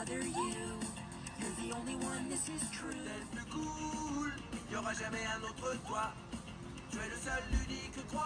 another you. You're the only one, this is true. T'es le plus cool, y aura jamais un autre toi. Tu es le seul, l'unique, crois.